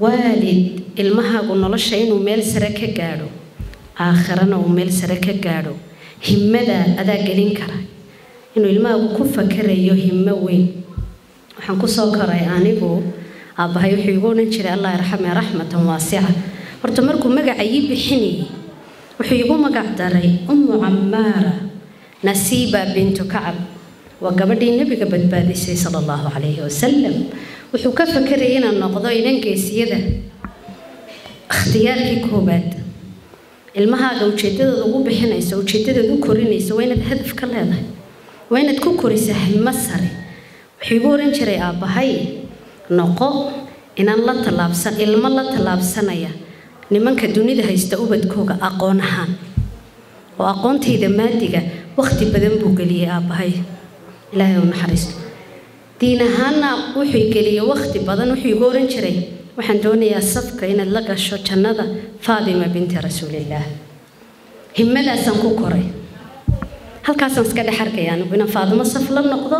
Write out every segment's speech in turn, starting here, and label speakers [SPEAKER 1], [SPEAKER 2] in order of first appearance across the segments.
[SPEAKER 1] waalid ilmahaagu nolosha inuu meel sare ka gaadho aakhirana uu meel sare ka gaadho himmada adaa gelin kara inuu ilmahaagu ku fakarayo himmo weyn. Waxaan ku soo koray anigu aabbahay wuxuu igu odhan jiray allah yarxame raxmatan waasica. Horta markuu magaca ii bixinayay wuxuu igu magac daray ummu cammaara nasiiba bintu kacab waa gabadhii nebiga badbaadisay sala allahu calayhi wasalam wuxuu ka fakarayay inaan noqdo inan geesiyada ikhtiyaarkii koobaad ilmahaaga ujeedadooda ugu bixinaysa ujeedadaad u korinaysa waa inaad hadaf ka leedahay waa inaad ku korisaa himo sare. Wuxuu igu oran jiray aabbahay noqo inaan la tallaabsan ilmo la tallaabsanaya. Nimanka dunida haysta ubadkooga aqoon ahaan. Oo aqoontayda maadiga wakhti badan buu geliyey aabbahay ilaahay u naxariisto. Diin ahaanna wuxuu geliyey wakhti badan wuxuu igu oran jiray. Waxaan doonayaa safka inaad la gasho jannada faadima binti rasuulillaah himadaasaan ku koray. Halkaasaan iska dhex arkaya anigu inaan faadimo saf la noqdo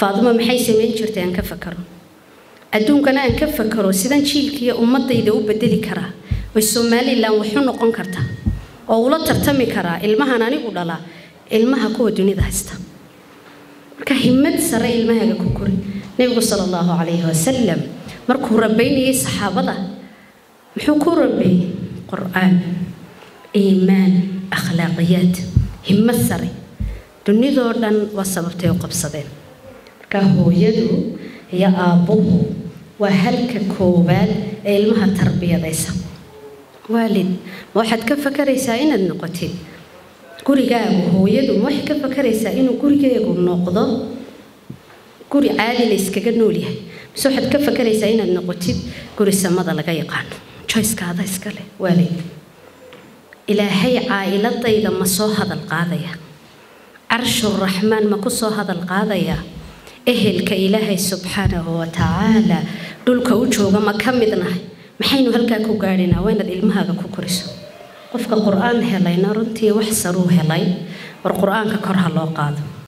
[SPEAKER 1] faadimo maxay samayn jirtay? Aan ka fakaro. Adduunkana aan ka fakaro sidan jiilkiiyo ummadayda u bedeli karaa. Oy somalilan waxu noqon kartaa. Oo ula tartami karaa. Ilmahan anigu dhalaa ilmaha kuwa dunida haysta marka himad sare ilmahaaga ku kori. Nebigu sala allahu calayhi wasalam markuu rabaynayay saxaabada muxuu ku rabeeyey qur'aan iimaan akhlaaqiyaad himo sare. Dunidoo dhan waa sababtay u qabsadeen. Marka hooyadu iyo aabbuhu waa halka koowaad ee ilmaha tarbiyadaysa. Waalid ma waxaad ka fakaraysaa inaad noqotid gurigaagu hooyadu ma waxay ka fakaraysaa inuu gurigeegu noqdo? Guri caadi la iskaga nool yahay. Mise waxaad ka fakaraysaa inaad noqotid guri samada laga yaqaano. Joyskaada iskale waalid ilaahay caa'iladayda ma soo hadal qaadaya. Carshuraxmaan ma ku soo hadal qaadaya? Ehelka ilaahay subxaanahu wa tacaala dhulka u jooga ma ka midnahay? Maxaynu halkaa ku gaadhinaa? Waa inaad ilmahaaga ku koriso qofka qur'aan helayna runtii wax saruu helay war qur'aanka kor ha loo qaado